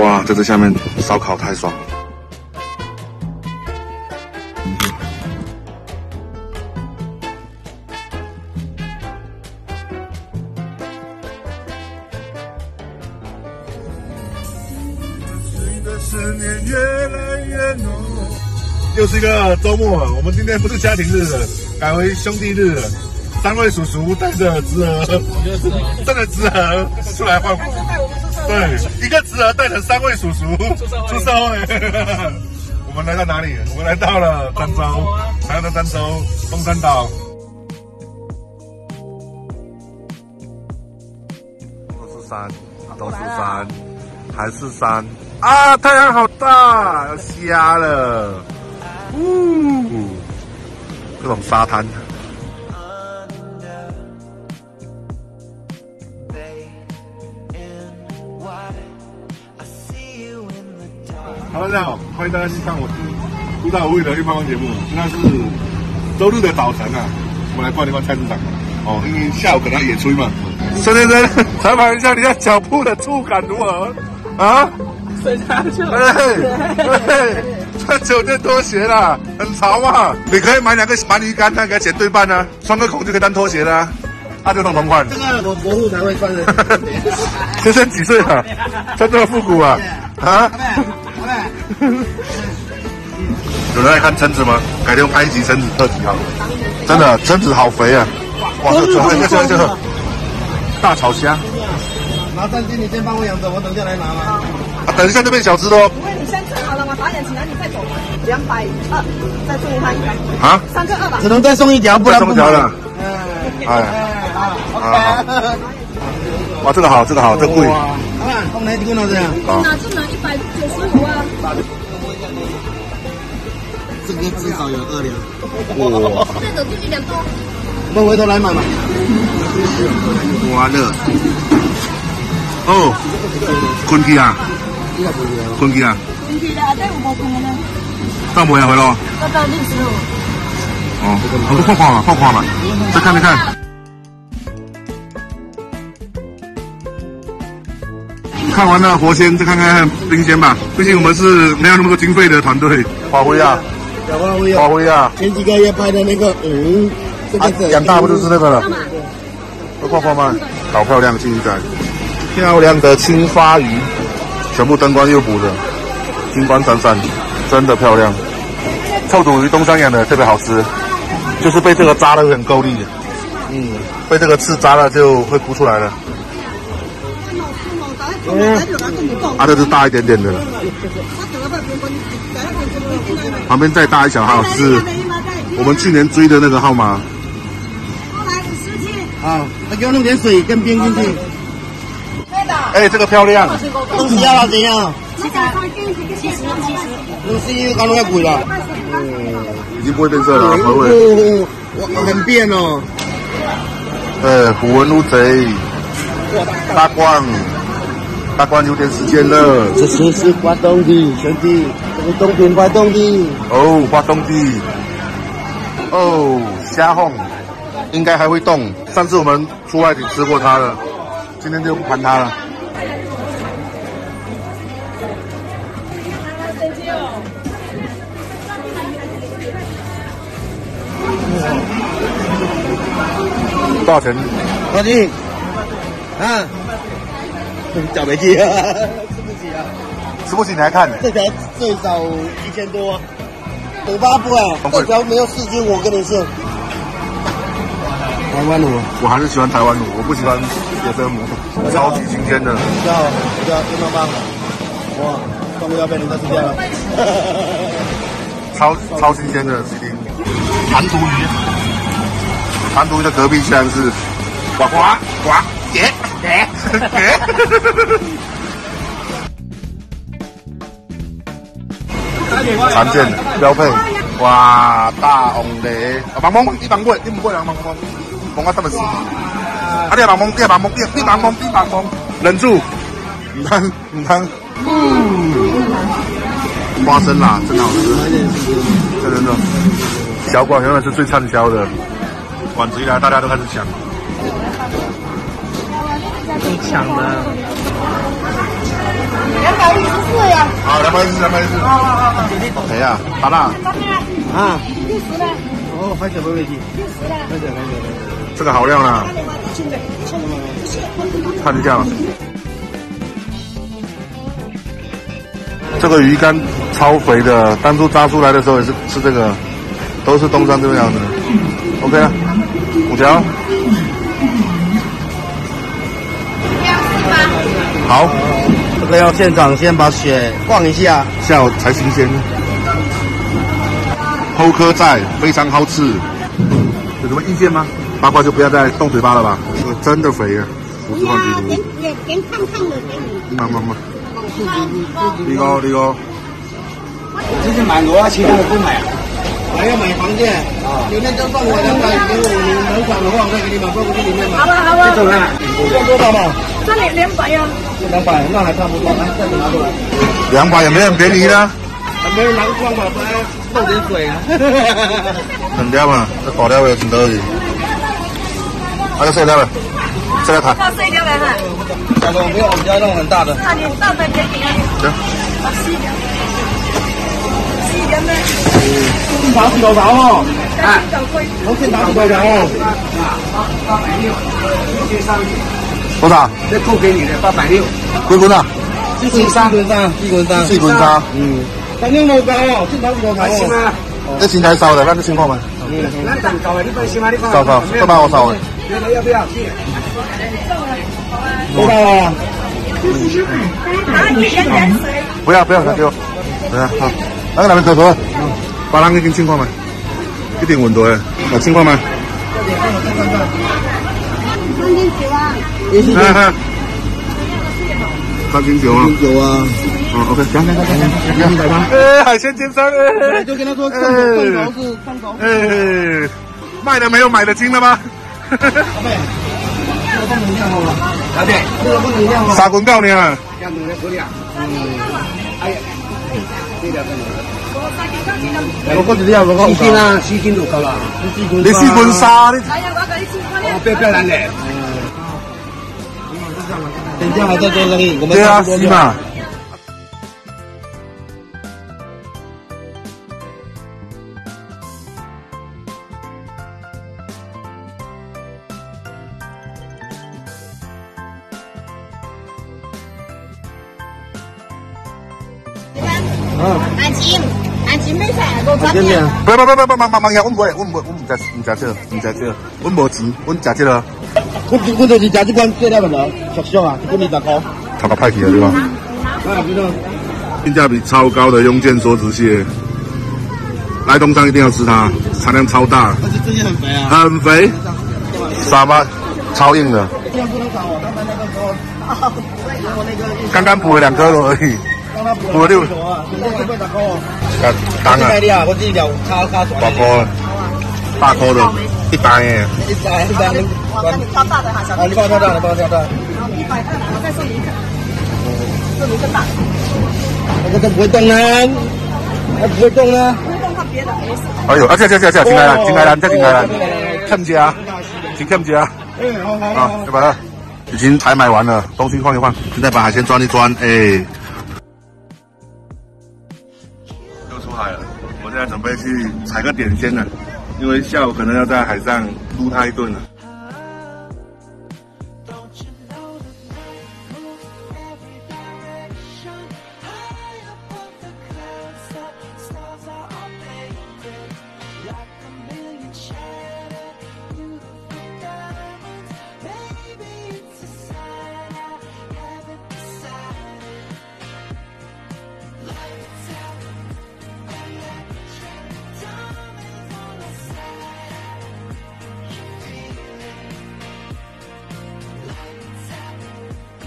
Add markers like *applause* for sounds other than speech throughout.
哇，在这下面烧烤太爽了。又是一个周末，我们今天不是家庭日了，改为兄弟日了。三位叔叔带着侄儿，*laughs* 带着侄儿出来换。对，一个侄儿带着三位叔叔出社会。*laughs* 我们来到哪里？我们来到了漳州，台湾的漳州东山岛。都是山，都是山，还是山啊！太阳好大，要瞎了。呜，这种沙滩。Hello，大家好，欢迎大家去看我出道无语的预报节目。现在是周日的早晨啊，我们来逛一逛菜市场。哦，因为下午可能要演出嘛。孙先生，采访一下你的脚步的触感如何？啊？睡下去了。对对，穿酒店拖鞋啦，很潮啊。你可以买两个鳗鱼竿，那给它剪对半呢，穿个孔就可以当拖鞋了。啊，这种同款。这个我伯父才会穿的。*laughs* 先生几岁了？穿这么复古啊？啊？*laughs* 有人爱看蛏子吗？改天拍一集蛏子特辑好了。真的，蛏子好肥啊！哇，这这这这这大草虾。拿三斤，你先帮我养着，我等下来拿吗？啊，等一下这边小吃哦。不会你先吃好了吗？导演，请来你再走。两百二，再送他一百。啊？三个二吧。只能再送一条，不然不条了。哎哎好，好。哇，这个好，这个好，这个贵。老板，放哪几个呢？这样？拿就拿一百这个至少有二两。哇。这个就一两多。我们回头来买嘛。哇热。哦。困去啊？困去啊？困去啦，这有无困的呢？到不下回咯。到到六十五。哦，我都放看嘛，放看嘛，再看再看。看完了活鲜，再看看冰鲜吧。毕竟我们是没有那么多经费的团队。发挥啊，华辉啊，华辉啊，前几个月拍的那个，嗯，养大不就是那个了？都看看吗？好漂亮，金鱼仔，漂亮的青花鱼，全部灯光又补的，金光闪闪，真的漂亮。臭肚鱼东山养的特别好吃，就是被这个扎的很够力，嗯，被这个刺扎了就会哭出来了。啊，这是大一点点的，旁边再大一小号是我们去年追的那个号码。好，那给我弄点水跟冰进去。对的哎，这个漂亮。东西要怎样？七十，七十，七十。东西刚刚要贵了。已经不会变色了，何伟。我，很变哦。呃，虎纹乌贼，大光。大光有点时间了，这是是发动的，兄弟，发动的。哦，发动的。哦，虾红，应该还会动。上次我们出外景吃过它了，今天就不盘它了。多少钱？多少钱？啊？缴没起，吃不起啊！吃不起你还看？这条最少一千多，五八不哎，这条没有四斤，我跟你说。台湾卤，我还是喜欢台湾卤，我不喜欢野生母，超级新鲜的。比较比较非常棒，哇，动物要被人家吃掉了。超超新鲜的 CD，弹涂鱼，弹涂鱼的隔壁居然是呱呱呱。耶耶 *laughs* 常见的标配，哇，大红的，芒芒，你芒过，你唔过人芒芒，芒啊这么死，啊你芒芒，你芒芒，你你芒芒，你芒芒，忍住，唔贪唔贪，花生啦，真好。吃，真的，小馆永远是最畅销的，馆子一来，大家都开始抢。最强的，两百一十不好意思，不好意思。谁呀？好啦。啊。六十了。哦，还想不回去？六十了。还想还想。这个好料呢。看一下。这个鱼竿超肥的，当初扎出来的时候也是吃这个，都是东山这个样子。OK 了，五条。好，这个要现场先把血放一下，下午才新鲜。后壳在，非常好吃。有什么意见吗？八卦就不要再动嘴巴了吧，这个真的肥啊！不要，连连连烫烫的给你。慢慢慢。李哥，李哥。这是买罗啊，其他的不买啊。还要买房件啊？里面就放我两百，给我你能款的话，我再给你买，放过去里面买。好吧好吧。这种啊，放多少嘛？这里两百呀。两百，那还差不多，来，再拿过来。两百也没很便宜呢。还没人拿个光把它漏点水啊。很掉嘛，这大料有挺多的。还有碎掉了，这个看。要碎掉了哈。大哥，不要我们家那种很大的。那你大的给你啊。行。细一点。细一点的。现打几多条哦？哎，我现打几多条哦？八百六，接上去。多少？这扣给你的八百六。几捆啊？四捆三，四捆三，四捆三，四捆三。嗯。反正我高哦，现打几多条哦？这青菜烧的，看这情况吗？嗯。那蛋糕的，你放心吗？你放。烧烧，都帮我烧的。觉得要不要？多少啊？不要不要，他给我。对啊，好。那个那边厕所，把那个给情况吗？一定温度诶，有情况吗？三斤九啊。哈哈。三斤九啊。啊。哦，OK，行行行行行行，明吗？哎，海鲜尖山哎。就跟他说，上头是上头。哎，卖的没有买的精了吗？*laughs* 哈哈。阿妹，这个不能量好吗？阿妹，这个不能量好。三棍够呢。两两的不量。嗯。哎呀，这条真的。我讲一条，我讲四斤啦，四斤就够啦。你四棍沙，你。哎呀，我给你四棍哦，不要不要难的。人家还在做生意，我们对啊，是嘛。不不不不不，慢慢慢呀，我唔会，我唔会，我唔食唔食这个，唔食这个，我无钱，我食这个。我我就是食这款这了没有？熟熟啊，一斤二十块。他把派去了对吧？啊，知道。性价比超高的雍健梭子蟹，来东山一定要吃它，产量超大。而且最近很肥啊。很肥。沙巴超硬的。刚刚刚补了两颗而已。补了六。大颗的，我这条超大大颗，大颗的，一百耶。一百，一百。我帮你挑大的哈，小的。啊，你帮我挑大，的帮我挑大。一百二，我再送你一个。送你一个大。那个不会动呢？它不会动呢？不会动，它别的没事。哎呦，啊，这这这这，进来了，进来了，再进来了，看家，请看家。哎，好好好。好，就把它已经采买完了，东西放一放，现在把海鲜装一装，哎。我现在准备去采个点心了，因为下午可能要在海上撸它一顿了。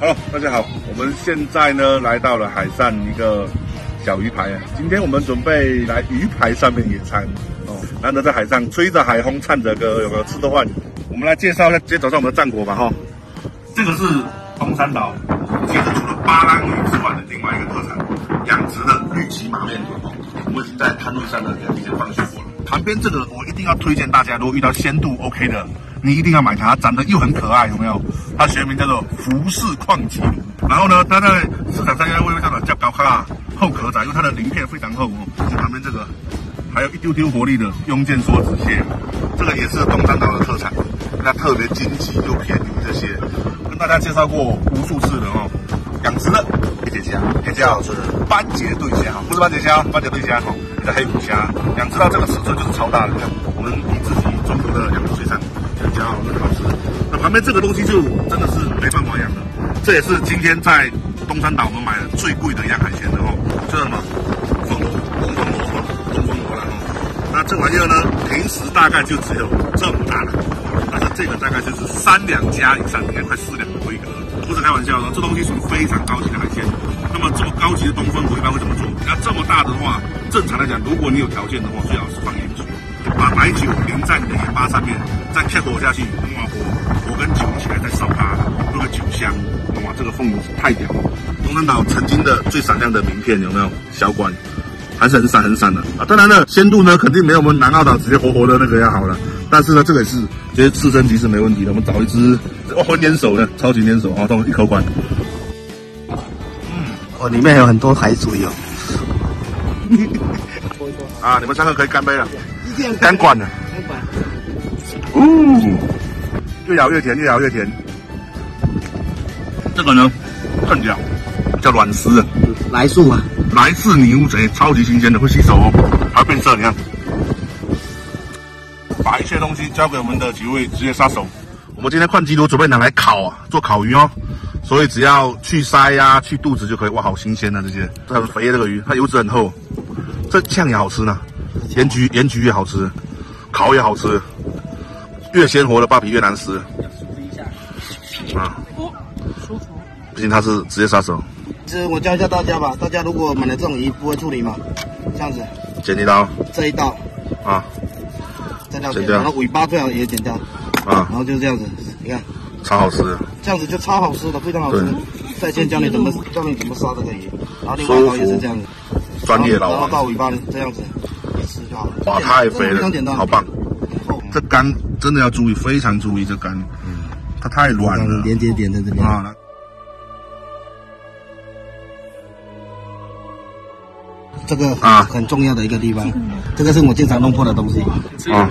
Hello，大家好，我们现在呢来到了海上一个小鱼排啊。今天我们准备来鱼排上面野餐哦，难得在海上吹着海风，唱着歌，有没有吃的饭？我们来介绍一下，直接走上我们的战果吧哈。这个是东山岛，其实除了巴浪鱼之外的另外一个特产，养殖的绿鳍马面哦。我们已经在摊位上呢已经放水过了。旁边这个我一定要推荐大家，如果遇到鲜度 OK 的。你一定要买它，长得又很可爱，有没有？它学名叫做福氏矿鲫鲈。然后呢，它在市场上应该会叫做叫高卡，厚壳仔，因为它的鳞片非常厚哦。旁边这个还有一丢丢活力的雍健梭子蟹，这个也是东山岛的特产，它特别经济又便宜这些，跟大家介绍过无数次了哦。养殖的黑节虾，黑虾好吃，斑节对虾，不是斑节虾，斑节对虾哈，叫黑虎虾。养殖到这个尺寸就是超大的，我们以自己中国的养殖水产，全家哦，很好吃。那旁边这个东西就真的是没办法养的，这也是今天在东山岛我们买的最贵的一样海鲜的哦，叫什么？凤东风螺，东风螺了哦。那这玩意儿呢，平时大概就只有这么大的，但是这个大概就是三两加以上，应该快四两的规格。不是开玩笑的，这东西属于非常高级的海鲜。那么这么高级的东风螺一般会怎么做？那这么大的话，正常来讲，如果你有条件的话，最好是放盐白酒淋在你的盐巴上面，再开火下去，哇火火跟酒一起来再烧它，那个酒香，哇这个凤梨太屌了。东山岛曾经的最闪亮的名片有没有？小管，还是很闪很闪的啊。当然了，鲜度呢肯定没有我们南澳岛直接活活的那个要好了。但是呢，这个也是觉得刺身级是没问题的。我们找一只哦，很粘手的，超级粘手啊，都一口管。嗯，哦，里面还有很多海水哦。*laughs* *laughs* 啊，你们三个可以干杯了，干管了。哦，越咬越甜，越咬越甜。这个呢，更屌，叫软丝，来素啊，来自泥乌贼，超级新鲜的，会吸手哦，还会变色，你看。把一切东西交给我们的几位职业杀手。我们今天矿机都准备拿来烤啊，做烤鱼哦。所以只要去鳃呀、去肚子就可以。哇，好新鲜啊！这些这很肥这个鱼，它油脂很厚。这酱也好吃呢，盐焗盐焗也好吃，烤也好吃。越鲜活的扒皮越难吃。啊，舒服。毕竟他是职业杀手。其实我教一下大家吧，大家如果买了这种鱼不会处理嘛？这样子，剪一刀，这一刀啊。剪掉，然后尾巴最好也剪掉，啊，然后就是这样子，你看，超好吃，这样子就超好吃的，非常好吃。在线教你怎么教你怎么杀这个鱼，然后另外一刀也是这样子，专业老然后到尾巴这样子好。哇，太肥了，好棒！这杆真的要注意，非常注意这杆，嗯，它太软了，连接点在这边啊。这个啊很重要的一个地方，这个是我经常弄破的东西啊。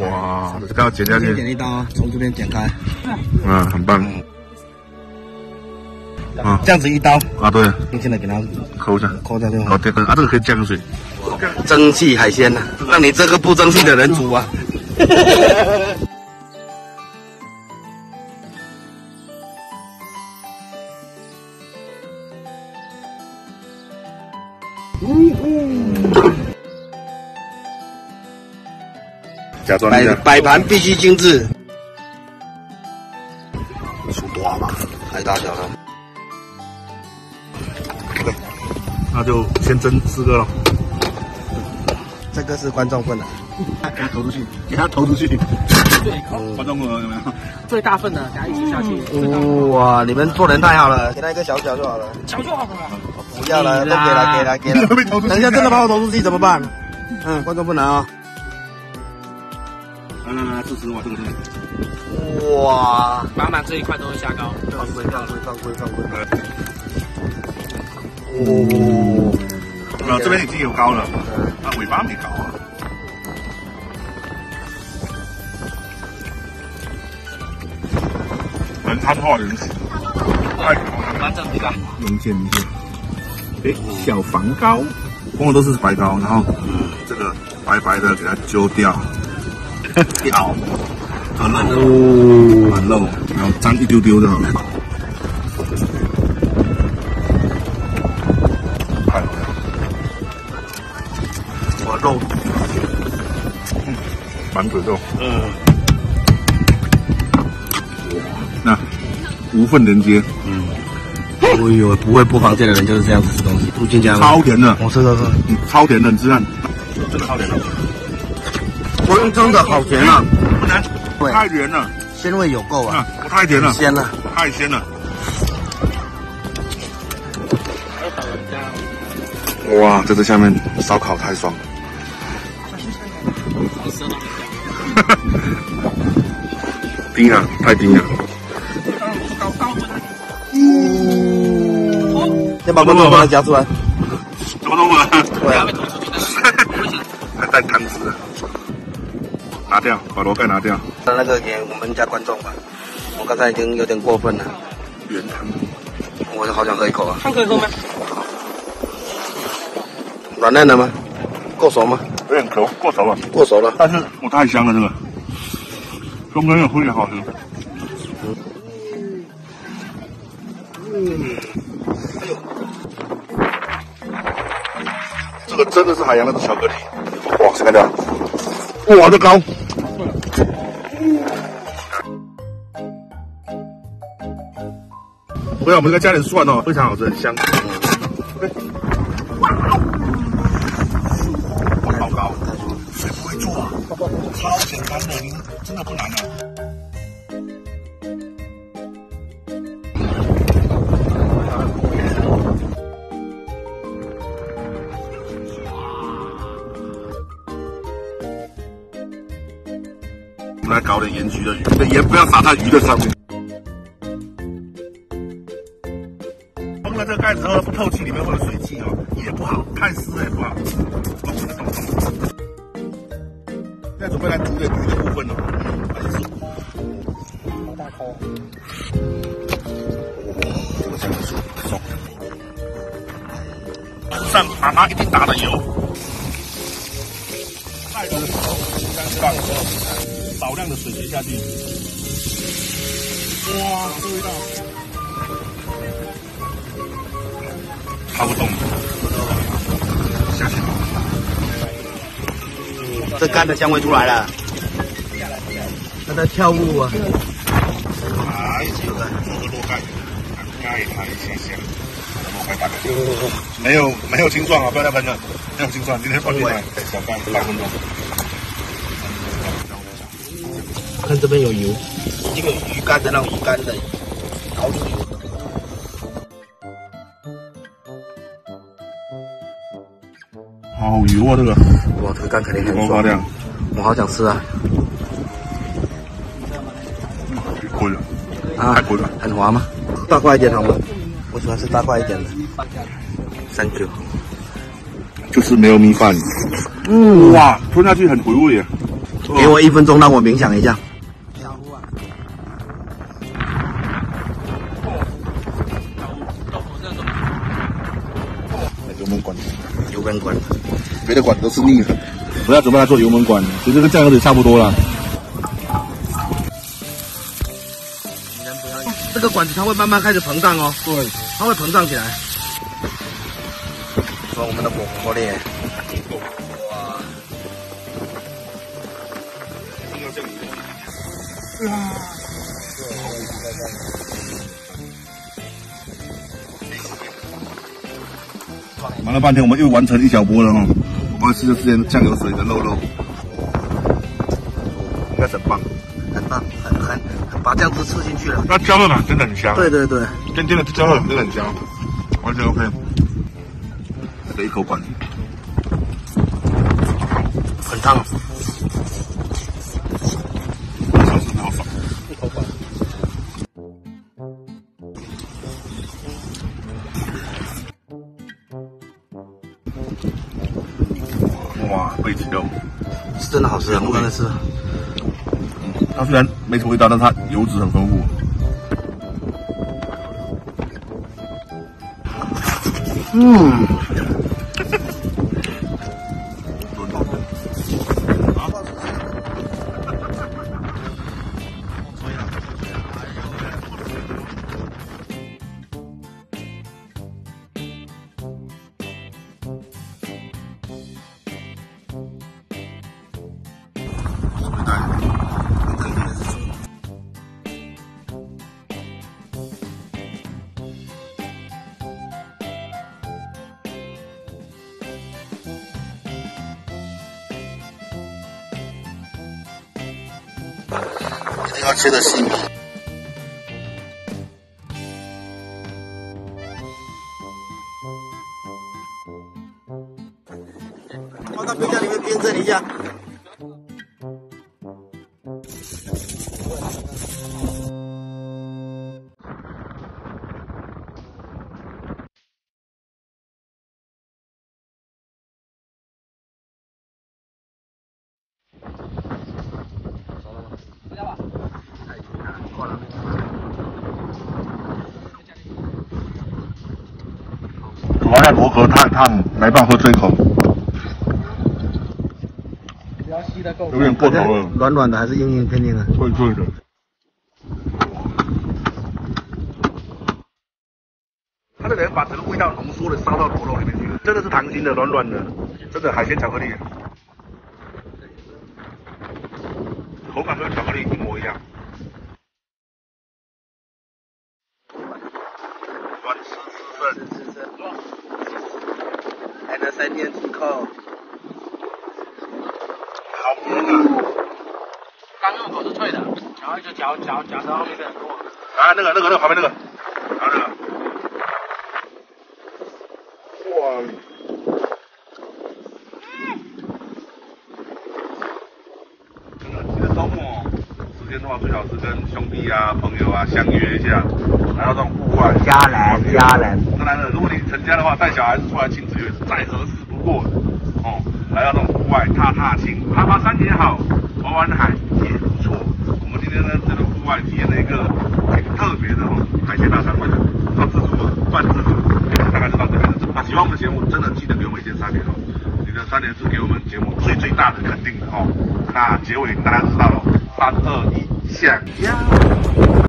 哇，这个要剪下去，剪一刀，从这边剪开。嗯，很棒。啊，这样子一刀啊，对，轻轻的给它抠一下，抠掉就。好，这个啊，这个可以降水。蒸汽海鲜呐，让你这个不争气的人煮啊。假装摆摆盘必须精致，数多吧，太大小了。那就先蒸四个了。这个是观众份的，给他投出去，给他投出去。观众份有没有？最大份的，给他一起下去。哇，你们做人太好了，给他一个小小就好了。小就好了。不要了，都给了，给了，给了。等一下真的把我投出去怎么办？嗯，观众不能啊。来来来，支持我这个是。哇，满满这一块都是虾膏。放龟，放龟，放龟，放龟。哦。啊，这边已经有膏了，啊，尾巴没膏啊。人餐化人死。哎，完整一个。明显明显。哎，小防膏，通常都是白膏，然后这个白白的给它揪掉。*laughs* 掉，很嫩哦，很肉，然后沾一丢丢就好了。满嘴肉。嗯。那无缝连接。嗯。哎呦，不会不防界的人就是这样子吃东西，不进家超甜的，我吃吃吃，超甜的，你吃看，真的超甜的。不用蒸的好甜啊，不难，太甜了，鲜味有够啊，我太甜了，鲜了，太鲜了。哇，在这下面烧烤太爽了。哈哈，冰啊，太冰了。先把观众把它夹出来。怎么弄啊？对啊，*laughs* 还带汤汁，拿掉，把螺盖拿掉。那个给我们家观众吧。我刚才已经有点过分了，原汤，我好想喝一口啊。汤可以喝吗？软嫩的吗？够熟吗？有点熟，过熟了。过熟了。但是我太香了，这个中间有会好吃。嗯这个真的是海洋的巧克力，哇，看到，哇，这高。不要，我们这个加点蒜哦，非常好吃，很香。好高，谁不会做啊？真的不难啊。我们来搞点盐焗的鱼，这盐不要撒在鱼的上面。封了这个盖子后不透气，里面会有水汽哦，也不好，太湿也不好。现在准备来煮点鱼的部分哦，还是好大颗，我这样子送。上妈妈一定打的油，太多的时候，这样放的时候，少量的水接下去。哇，这味道。干的香味出来了，它在跳舞啊。来，这个做个落盖，盖它一下下，落盖大概。没有没有青蒜啊，不要再喷了，没有青蒜，今天放进来小干半分钟。看这边有油，已经有鱼干的那种鱼干的熬出油。好油啊，这个。哇，这个干肯定很高爽，亮，我好想吃啊！贵了，啊太贵了。很滑吗？大块一点好吗？我喜欢吃大块一点的。Thank you。就是没有米饭。嗯，哇，吞下去很回味啊。给我一分钟，让我冥想一下。油焖管，别的管都是腻的，我要准备来做油焖管，其实跟酱油也差不多了。这个管子它会慢慢开始膨胀哦。对，它会膨胀起来。说我们的火锅嘞，哇，忙了半天，我们又完成一小波了哈。我们吃的是点酱油水的肉肉，应该很棒。很棒，很很很把酱汁吃进去了。那焦肉呢，真的很香。对对对，跟真的焦肉真的很香，完全 OK。这一口管，很烫。吃，我刚才吃。它虽然没什么味道，但它油脂很丰富。嗯，他要吃的是米。太烫，没办法喝这一口。有点过头了，软软的还是硬硬片片的？脆脆的。它这个把整个味道浓缩的烧到螺肉里面去了，真的是糖心的，软软的，真的海鲜巧克力，口感跟巧克力一模一样。软吃吃剩，吃吃。还能三天之后。好甜啊！刚入口是脆的，然后就嚼嚼嚼到后面变很糯。啊，那个那个那个旁边那个，啊那个。哇！真的，这个周末时间的话，最好是跟兄弟啊、朋友啊相约一下，来到这种户外。家人，家人。当然了，如果你成家的话，带小孩子出来亲子月是再合适不过的哦。来到这种户外踏踏青，爬爬山也好，玩玩海也不错。我们今天呢，这个户外体验了一个挺特别的哦，海鲜大餐会的，做自助啊，半自助，大概是到这边了。那喜欢我们的节目，真的记得给我们一键三连哦。你的三连是给我们节目最最大的肯定的哦。那结尾大家知道了，三二一，想要。